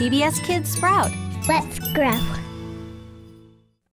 PBS Kids Sprout. Let's grow.